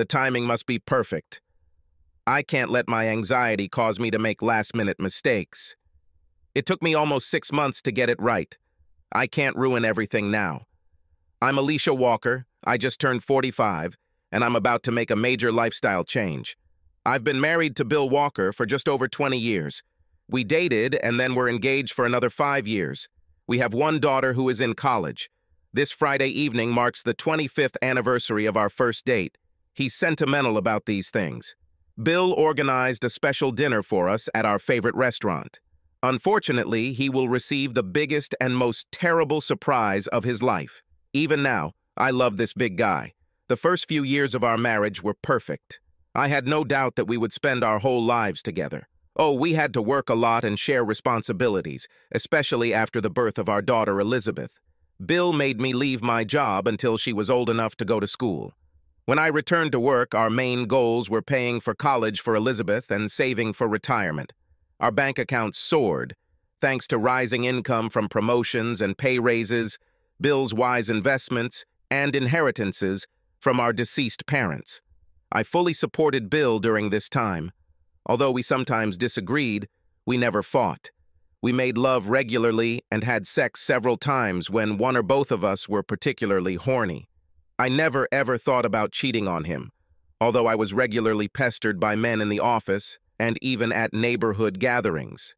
The timing must be perfect. I can't let my anxiety cause me to make last-minute mistakes. It took me almost six months to get it right. I can't ruin everything now. I'm Alicia Walker, I just turned 45, and I'm about to make a major lifestyle change. I've been married to Bill Walker for just over 20 years. We dated and then were engaged for another five years. We have one daughter who is in college. This Friday evening marks the 25th anniversary of our first date. He's sentimental about these things. Bill organized a special dinner for us at our favorite restaurant. Unfortunately, he will receive the biggest and most terrible surprise of his life. Even now, I love this big guy. The first few years of our marriage were perfect. I had no doubt that we would spend our whole lives together. Oh, we had to work a lot and share responsibilities, especially after the birth of our daughter Elizabeth. Bill made me leave my job until she was old enough to go to school. When I returned to work, our main goals were paying for college for Elizabeth and saving for retirement. Our bank accounts soared, thanks to rising income from promotions and pay raises, Bill's wise investments, and inheritances from our deceased parents. I fully supported Bill during this time, Although we sometimes disagreed, we never fought. We made love regularly and had sex several times when one or both of us were particularly horny. I never ever thought about cheating on him, although I was regularly pestered by men in the office and even at neighborhood gatherings.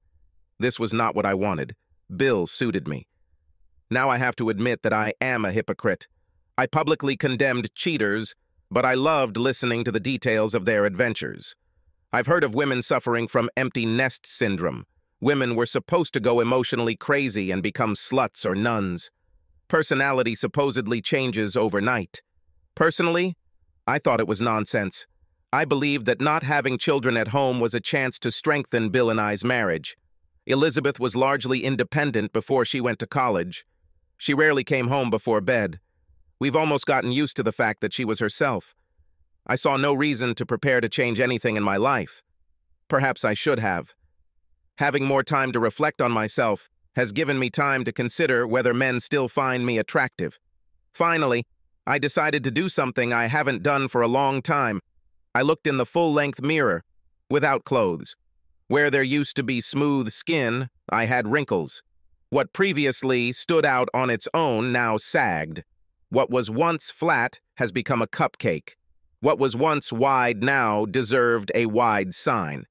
This was not what I wanted. Bill suited me. Now I have to admit that I am a hypocrite. I publicly condemned cheaters, but I loved listening to the details of their adventures. I've heard of women suffering from empty nest syndrome. Women were supposed to go emotionally crazy and become sluts or nuns. Personality supposedly changes overnight. Personally, I thought it was nonsense. I believed that not having children at home was a chance to strengthen Bill and I's marriage. Elizabeth was largely independent before she went to college. She rarely came home before bed. We've almost gotten used to the fact that she was herself. I saw no reason to prepare to change anything in my life. Perhaps I should have. Having more time to reflect on myself has given me time to consider whether men still find me attractive. Finally, I decided to do something I haven't done for a long time. I looked in the full-length mirror, without clothes. Where there used to be smooth skin, I had wrinkles. What previously stood out on its own now sagged. What was once flat has become a cupcake. What was once wide now deserved a wide sign.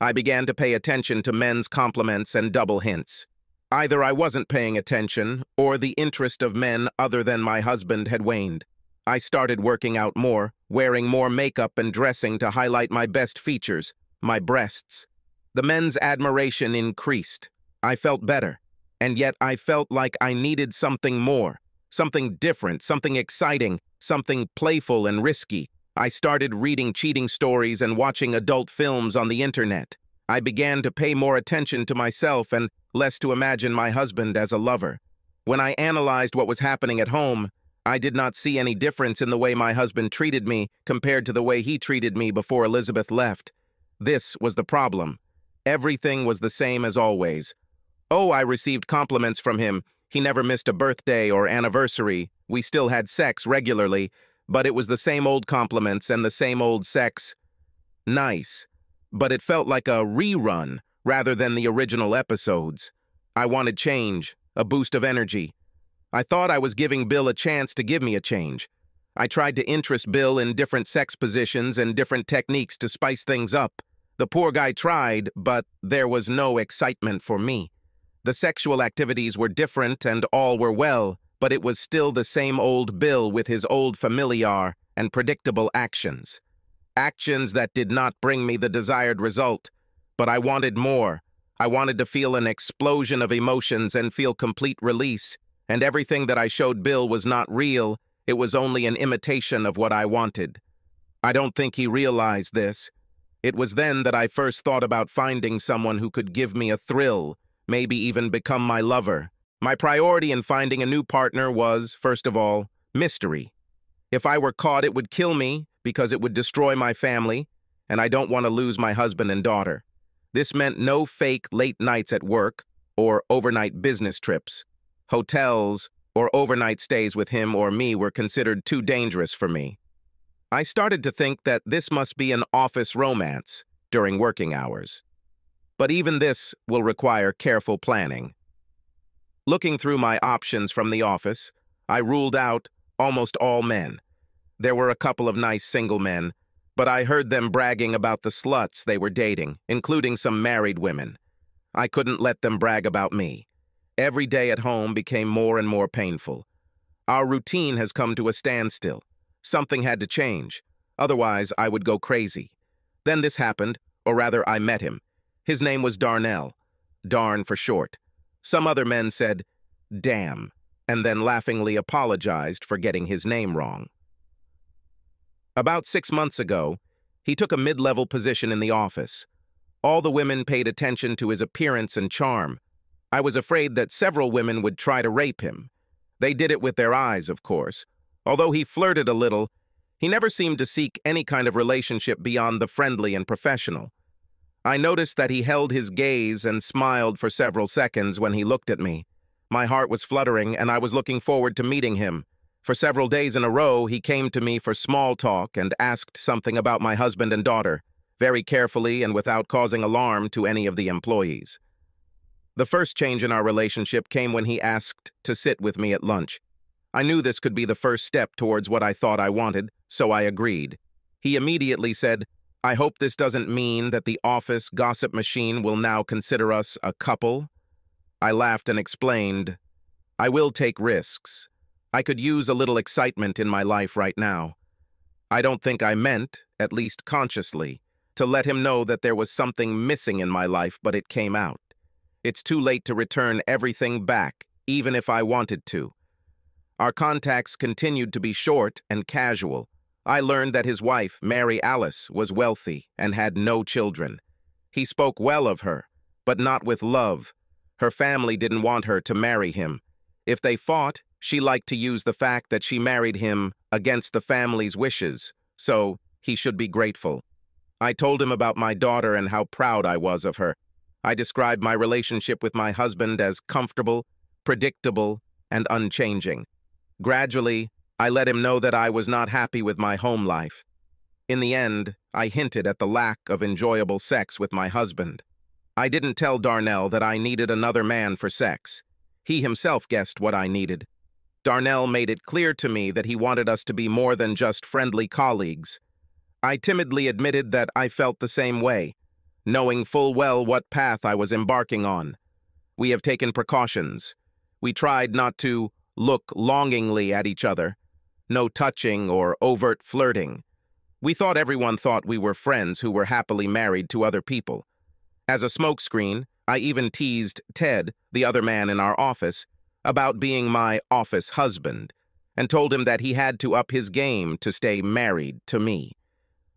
I began to pay attention to men's compliments and double hints. Either I wasn't paying attention, or the interest of men other than my husband had waned. I started working out more, wearing more makeup and dressing to highlight my best features, my breasts. The men's admiration increased. I felt better, and yet I felt like I needed something more, something different, something exciting, something playful and risky. I started reading cheating stories and watching adult films on the internet. I began to pay more attention to myself and less to imagine my husband as a lover. When I analyzed what was happening at home, I did not see any difference in the way my husband treated me compared to the way he treated me before Elizabeth left. This was the problem. Everything was the same as always. Oh, I received compliments from him. He never missed a birthday or anniversary. We still had sex regularly, but it was the same old compliments and the same old sex. Nice, but it felt like a rerun rather than the original episodes. I wanted change, a boost of energy. I thought I was giving Bill a chance to give me a change. I tried to interest Bill in different sex positions and different techniques to spice things up. The poor guy tried, but there was no excitement for me. The sexual activities were different and all were well, but it was still the same old Bill with his old familiar and predictable actions. Actions that did not bring me the desired result, but I wanted more. I wanted to feel an explosion of emotions and feel complete release, and everything that I showed Bill was not real, it was only an imitation of what I wanted. I don't think he realized this. It was then that I first thought about finding someone who could give me a thrill, maybe even become my lover. My priority in finding a new partner was, first of all, mystery. If I were caught, it would kill me because it would destroy my family, and I don't want to lose my husband and daughter. This meant no fake late nights at work or overnight business trips. Hotels or overnight stays with him or me were considered too dangerous for me. I started to think that this must be an office romance during working hours. But even this will require careful planning. Looking through my options from the office, I ruled out almost all men. There were a couple of nice single men, but I heard them bragging about the sluts they were dating, including some married women. I couldn't let them brag about me. Every day at home became more and more painful. Our routine has come to a standstill. Something had to change. Otherwise, I would go crazy. Then this happened, or rather, I met him. His name was Darnell. Darn for short. Some other men said, damn, and then laughingly apologized for getting his name wrong. About six months ago, he took a mid-level position in the office. All the women paid attention to his appearance and charm. I was afraid that several women would try to rape him. They did it with their eyes, of course. Although he flirted a little, he never seemed to seek any kind of relationship beyond the friendly and professional. I noticed that he held his gaze and smiled for several seconds when he looked at me. My heart was fluttering, and I was looking forward to meeting him. For several days in a row, he came to me for small talk and asked something about my husband and daughter, very carefully and without causing alarm to any of the employees. The first change in our relationship came when he asked to sit with me at lunch. I knew this could be the first step towards what I thought I wanted, so I agreed. He immediately said, I hope this doesn't mean that the office gossip machine will now consider us a couple. I laughed and explained, I will take risks. I could use a little excitement in my life right now. I don't think I meant, at least consciously, to let him know that there was something missing in my life, but it came out. It's too late to return everything back, even if I wanted to. Our contacts continued to be short and casual. I learned that his wife, Mary Alice, was wealthy and had no children. He spoke well of her, but not with love. Her family didn't want her to marry him. If they fought, she liked to use the fact that she married him against the family's wishes, so he should be grateful. I told him about my daughter and how proud I was of her, I described my relationship with my husband as comfortable, predictable, and unchanging. Gradually, I let him know that I was not happy with my home life. In the end, I hinted at the lack of enjoyable sex with my husband. I didn't tell Darnell that I needed another man for sex. He himself guessed what I needed. Darnell made it clear to me that he wanted us to be more than just friendly colleagues. I timidly admitted that I felt the same way, knowing full well what path I was embarking on. We have taken precautions. We tried not to look longingly at each other. No touching or overt flirting. We thought everyone thought we were friends who were happily married to other people. As a smokescreen, I even teased Ted, the other man in our office, about being my office husband, and told him that he had to up his game to stay married to me.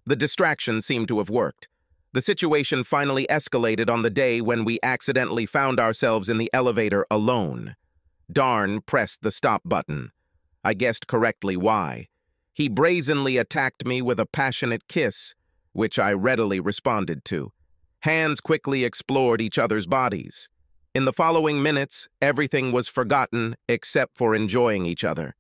The distraction seemed to have worked. The situation finally escalated on the day when we accidentally found ourselves in the elevator alone. Darn pressed the stop button. I guessed correctly why. He brazenly attacked me with a passionate kiss, which I readily responded to. Hands quickly explored each other's bodies. In the following minutes, everything was forgotten except for enjoying each other.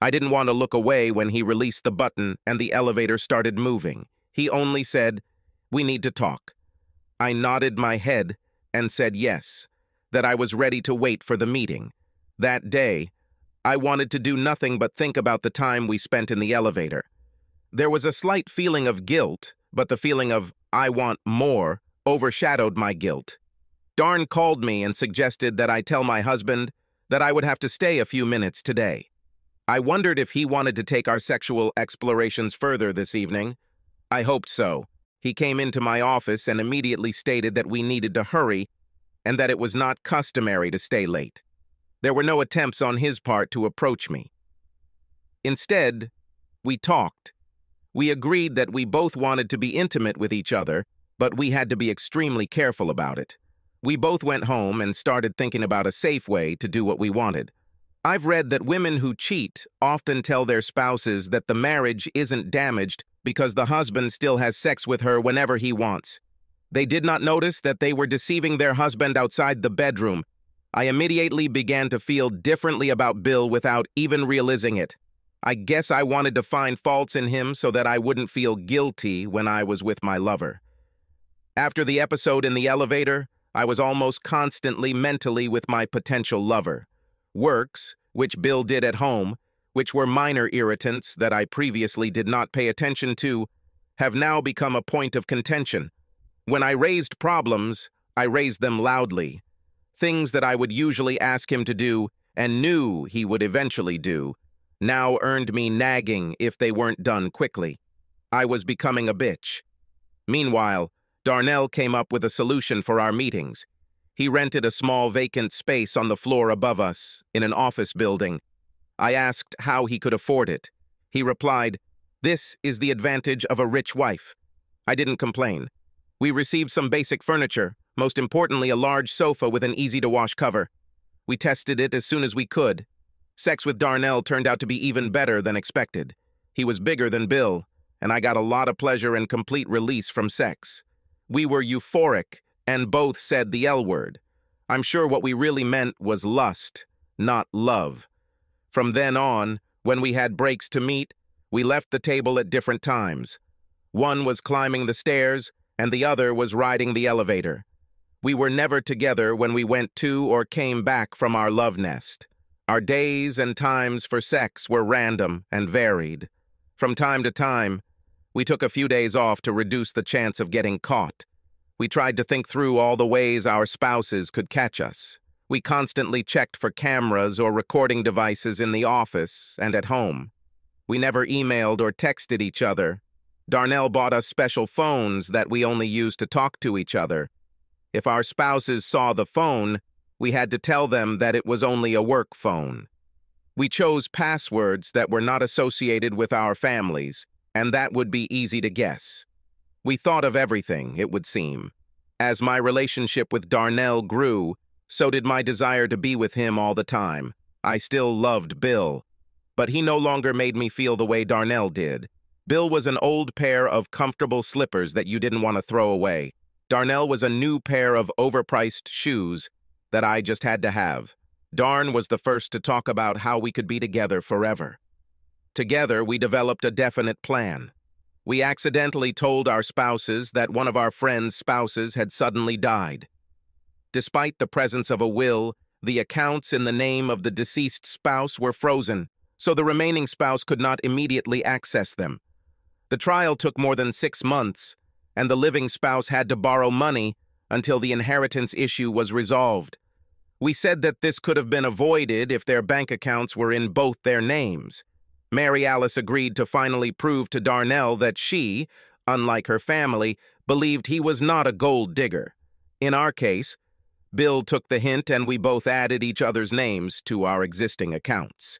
I didn't want to look away when he released the button and the elevator started moving. He only said, we need to talk. I nodded my head and said yes, that I was ready to wait for the meeting. That day, I wanted to do nothing but think about the time we spent in the elevator. There was a slight feeling of guilt, but the feeling of I want more overshadowed my guilt. Darn called me and suggested that I tell my husband that I would have to stay a few minutes today. I wondered if he wanted to take our sexual explorations further this evening. I hoped so, he came into my office and immediately stated that we needed to hurry and that it was not customary to stay late. There were no attempts on his part to approach me. Instead, we talked. We agreed that we both wanted to be intimate with each other, but we had to be extremely careful about it. We both went home and started thinking about a safe way to do what we wanted. I've read that women who cheat often tell their spouses that the marriage isn't damaged because the husband still has sex with her whenever he wants. They did not notice that they were deceiving their husband outside the bedroom. I immediately began to feel differently about Bill without even realizing it. I guess I wanted to find faults in him so that I wouldn't feel guilty when I was with my lover. After the episode in the elevator, I was almost constantly mentally with my potential lover. Works, which Bill did at home, which were minor irritants that I previously did not pay attention to, have now become a point of contention. When I raised problems, I raised them loudly. Things that I would usually ask him to do and knew he would eventually do now earned me nagging if they weren't done quickly. I was becoming a bitch. Meanwhile, Darnell came up with a solution for our meetings. He rented a small vacant space on the floor above us, in an office building. I asked how he could afford it. He replied, This is the advantage of a rich wife. I didn't complain. We received some basic furniture, most importantly a large sofa with an easy-to-wash cover. We tested it as soon as we could. Sex with Darnell turned out to be even better than expected. He was bigger than Bill, and I got a lot of pleasure and complete release from sex. We were euphoric and both said the L word. I'm sure what we really meant was lust, not love. From then on, when we had breaks to meet, we left the table at different times. One was climbing the stairs, and the other was riding the elevator. We were never together when we went to or came back from our love nest. Our days and times for sex were random and varied. From time to time, we took a few days off to reduce the chance of getting caught. We tried to think through all the ways our spouses could catch us. We constantly checked for cameras or recording devices in the office and at home. We never emailed or texted each other. Darnell bought us special phones that we only used to talk to each other. If our spouses saw the phone, we had to tell them that it was only a work phone. We chose passwords that were not associated with our families, and that would be easy to guess. We thought of everything, it would seem. As my relationship with Darnell grew, so did my desire to be with him all the time. I still loved Bill, but he no longer made me feel the way Darnell did. Bill was an old pair of comfortable slippers that you didn't want to throw away. Darnell was a new pair of overpriced shoes that I just had to have. Darn was the first to talk about how we could be together forever. Together, we developed a definite plan. We accidentally told our spouses that one of our friends' spouses had suddenly died. Despite the presence of a will, the accounts in the name of the deceased spouse were frozen, so the remaining spouse could not immediately access them. The trial took more than six months, and the living spouse had to borrow money until the inheritance issue was resolved. We said that this could have been avoided if their bank accounts were in both their names. Mary Alice agreed to finally prove to Darnell that she, unlike her family, believed he was not a gold digger. In our case, Bill took the hint and we both added each other's names to our existing accounts.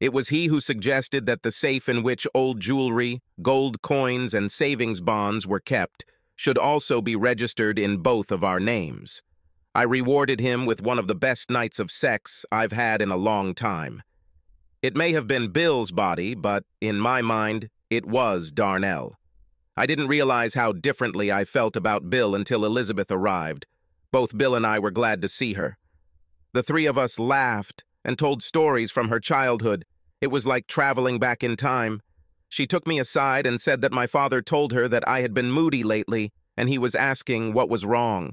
It was he who suggested that the safe in which old jewelry, gold coins, and savings bonds were kept should also be registered in both of our names. I rewarded him with one of the best nights of sex I've had in a long time. It may have been Bill's body, but in my mind, it was Darnell. I didn't realize how differently I felt about Bill until Elizabeth arrived. Both Bill and I were glad to see her. The three of us laughed and told stories from her childhood. It was like traveling back in time. She took me aside and said that my father told her that I had been moody lately and he was asking what was wrong.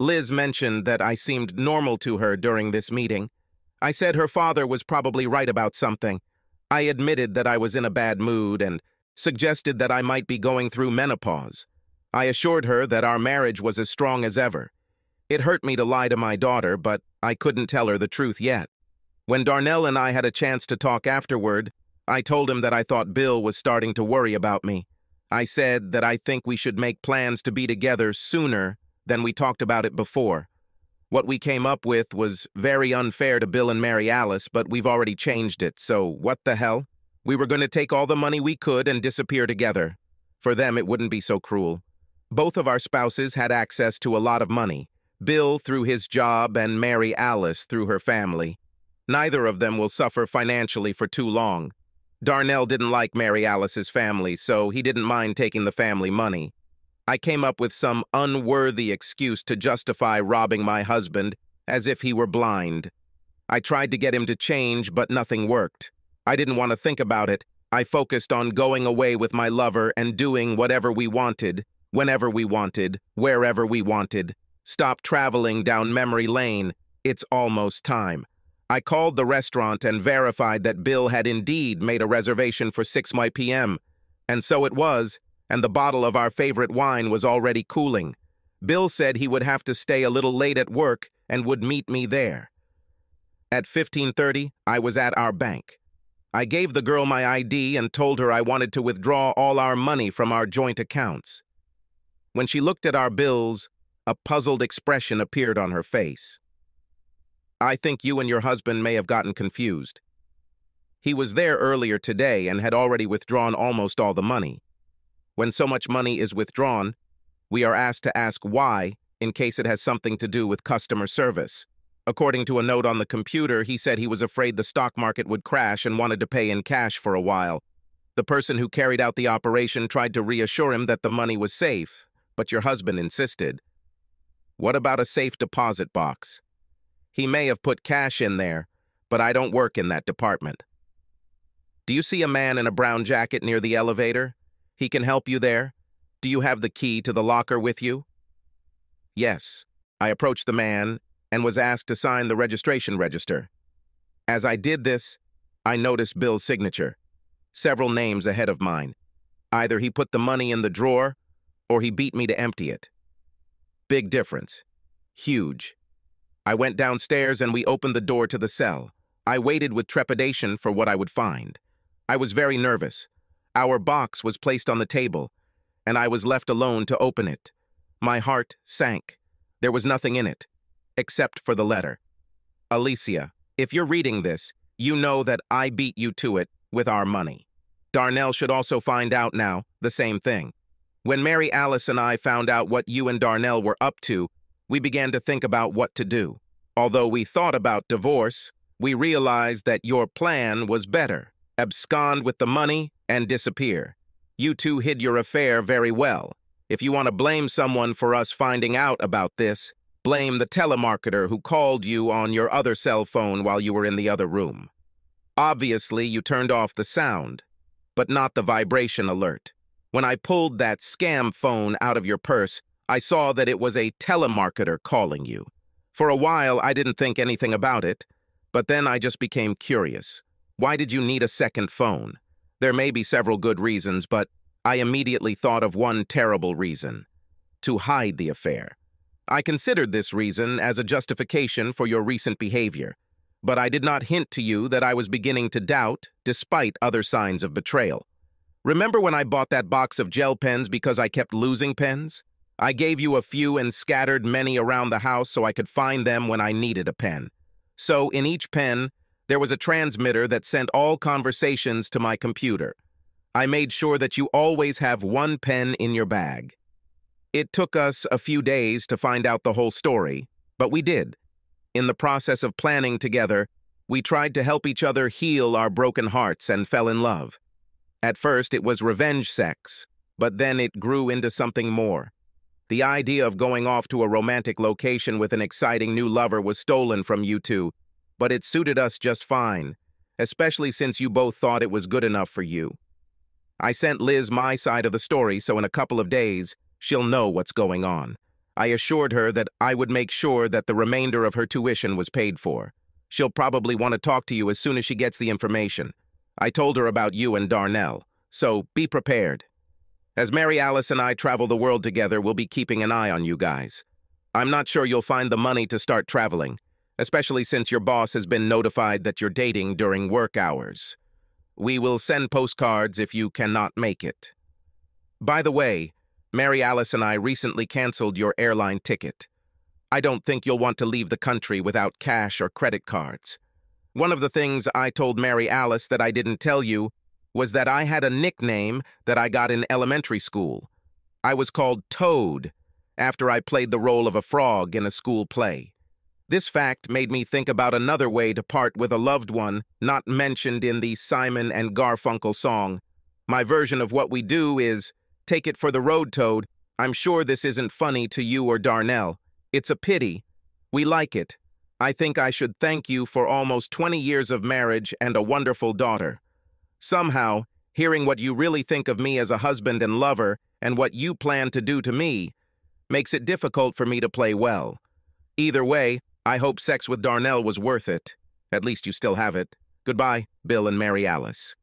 Liz mentioned that I seemed normal to her during this meeting. I said her father was probably right about something. I admitted that I was in a bad mood and suggested that I might be going through menopause. I assured her that our marriage was as strong as ever. It hurt me to lie to my daughter, but I couldn't tell her the truth yet. When Darnell and I had a chance to talk afterward, I told him that I thought Bill was starting to worry about me. I said that I think we should make plans to be together sooner than we talked about it before. What we came up with was very unfair to Bill and Mary Alice, but we've already changed it, so what the hell? We were going to take all the money we could and disappear together. For them, it wouldn't be so cruel. Both of our spouses had access to a lot of money, Bill through his job and Mary Alice through her family. Neither of them will suffer financially for too long. Darnell didn't like Mary Alice's family, so he didn't mind taking the family money. I came up with some unworthy excuse to justify robbing my husband as if he were blind. I tried to get him to change, but nothing worked. I didn't want to think about it. I focused on going away with my lover and doing whatever we wanted, whenever we wanted, wherever we wanted. Stop traveling down memory lane. It's almost time. I called the restaurant and verified that Bill had indeed made a reservation for 6 my p.m. And so it was, and the bottle of our favorite wine was already cooling. Bill said he would have to stay a little late at work and would meet me there. At 15:30, I was at our bank. I gave the girl my ID and told her I wanted to withdraw all our money from our joint accounts. When she looked at our bills, a puzzled expression appeared on her face. I think you and your husband may have gotten confused. He was there earlier today and had already withdrawn almost all the money. When so much money is withdrawn, we are asked to ask why in case it has something to do with customer service. According to a note on the computer, he said he was afraid the stock market would crash and wanted to pay in cash for a while. The person who carried out the operation tried to reassure him that the money was safe, but your husband insisted. What about a safe deposit box? He may have put cash in there, but I don't work in that department. Do you see a man in a brown jacket near the elevator? He can help you there. Do you have the key to the locker with you? Yes. I approached the man and was asked to sign the registration register. As I did this, I noticed Bill's signature, several names ahead of mine. Either he put the money in the drawer or he beat me to empty it. Big difference. Huge. I went downstairs and we opened the door to the cell. I waited with trepidation for what I would find. I was very nervous. Our box was placed on the table, and I was left alone to open it. My heart sank. There was nothing in it, except for the letter. Alicia, if you're reading this, you know that I beat you to it with our money. Darnell should also find out now the same thing. When Mary Alice and I found out what you and Darnell were up to, we began to think about what to do. Although we thought about divorce, we realized that your plan was better. Abscond with the money and disappear. You two hid your affair very well. If you want to blame someone for us finding out about this, blame the telemarketer who called you on your other cell phone while you were in the other room. Obviously, you turned off the sound, but not the vibration alert. When I pulled that scam phone out of your purse, I saw that it was a telemarketer calling you. For a while, I didn't think anything about it, but then I just became curious. Why did you need a second phone? There may be several good reasons, but I immediately thought of one terrible reason to hide the affair. I considered this reason as a justification for your recent behavior, but I did not hint to you that I was beginning to doubt, despite other signs of betrayal. Remember when I bought that box of gel pens because I kept losing pens? I gave you a few and scattered many around the house so I could find them when I needed a pen. So, in each pen, there was a transmitter that sent all conversations to my computer. I made sure that you always have one pen in your bag. It took us a few days to find out the whole story, but we did. In the process of planning together, we tried to help each other heal our broken hearts and fell in love. At first, it was revenge sex, but then it grew into something more. The idea of going off to a romantic location with an exciting new lover was stolen from you two, but it suited us just fine, especially since you both thought it was good enough for you. I sent Liz my side of the story, so in a couple of days, she'll know what's going on. I assured her that I would make sure that the remainder of her tuition was paid for. She'll probably want to talk to you as soon as she gets the information. I told her about you and Darnell, so be prepared. As Mary Alice and I travel the world together, we'll be keeping an eye on you guys. I'm not sure you'll find the money to start traveling, especially since your boss has been notified that you're dating during work hours. We will send postcards if you cannot make it. By the way, Mary Alice and I recently canceled your airline ticket. I don't think you'll want to leave the country without cash or credit cards. One of the things I told Mary Alice that I didn't tell you was that I had a nickname that I got in elementary school. I was called Toad after I played the role of a frog in a school play. This fact made me think about another way to part with a loved one not mentioned in the Simon and Garfunkel song. My version of what we do is take it for the road, Toad. I'm sure this isn't funny to you or Darnell. It's a pity. We like it. I think I should thank you for almost 20 years of marriage and a wonderful daughter. Somehow, hearing what you really think of me as a husband and lover and what you plan to do to me makes it difficult for me to play well. Either way, I hope sex with Darnell was worth it. At least you still have it. Goodbye, Bill and Mary Alice.